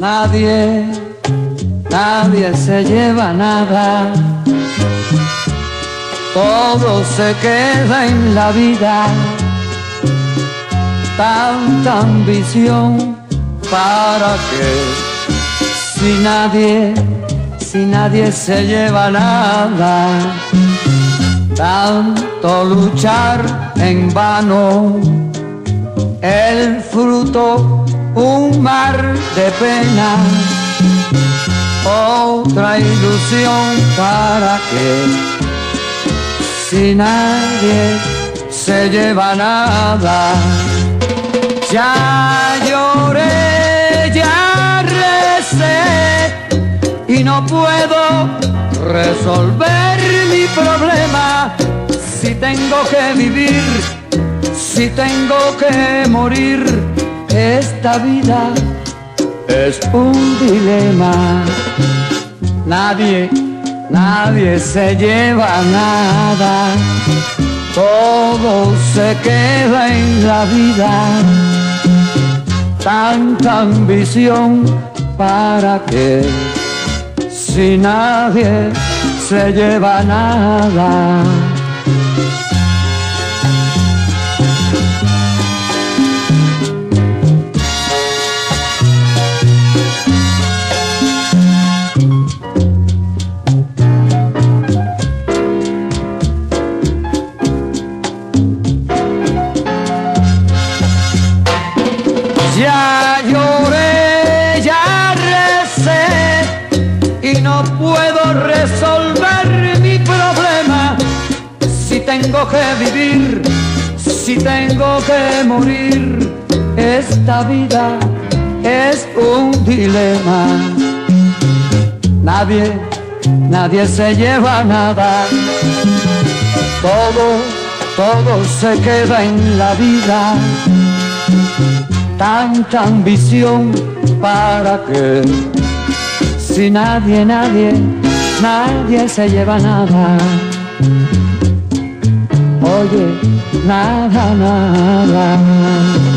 Nadie, nadie se lleva nada. Todo se queda en la vida. Tanta ambición para que si nadie, si nadie se lleva nada. Tanto luchar en vano, el fruto un mar de pena, otra ilusión para que si nadie se lleva nada, ya lloré, ya recé y no puedo resolver mi problema. Si tengo que vivir, si tengo que morir esta vida es un dilema. Nadie, nadie se lleva nada. Todo se queda en la vida. Tanta ambición para que si nadie se lleva nada. Tengo que vivir, si tengo que morir, esta vida es un dilema. Nadie, nadie se lleva nada, todo, todo se queda en la vida. Tanta ambición para que, si nadie, nadie, nadie se lleva nada oye, nada, nada.